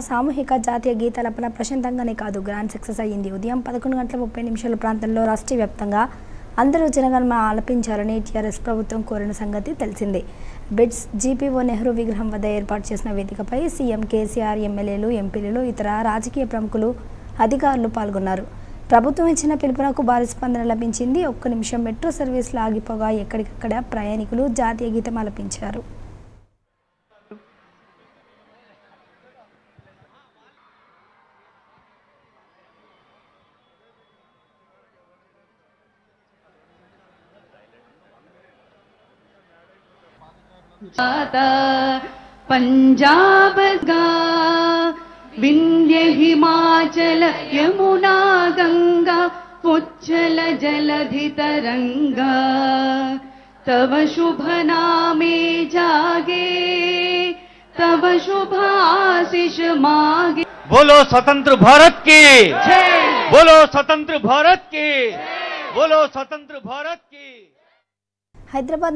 సామూహిక జాతీయ గీతాలపన ప్రశాంతంగానే కాదు గ్రాండ్ సక్సెస్ అయ్యింది. ఉదయం పదకొండు గంటల ముప్పై నిమిషాల ప్రాంతంలో రాష్ట్ర వ్యాప్తంగా అందరూ జనగణమ ఆలపించాలని టీఆర్ఎస్ ప్రభుత్వం కోరిన సంగతి తెలిసిందే. బిడ్స్ జీపీఓ నెహ్రూ విగ్రహం వద్ద ఏర్పాటు చేసిన వేదికపై సీఎం కేసీఆర్ ఎమ్మెల్యేలు ఎంపీలు ఇతర రాజకీయ ప్రముఖులు అధికారులు పాల్గొన్నారు. ప్రభుత్వం ఇచ్చిన పిలుపునకు భారీ స్పందన లభించింది. ఒక్క నిమిషం మెట్రో సర్వీసులు ఆగిపోగా ఎక్కడికక్కడ ప్రయాణికులు జాతీయ గీతం ఆలపించారు. पंजाब गा विंध्य हिमाचल यमुना गंगा उच्छल जलधि तरंगा तव शुभ नामे जागे तव शुभ आशीष मागे। बोलो स्वतंत्र भारत की। बोलो स्वतंत्र भारत की। बोलो स्वतंत्र भारत की। हैदराबाद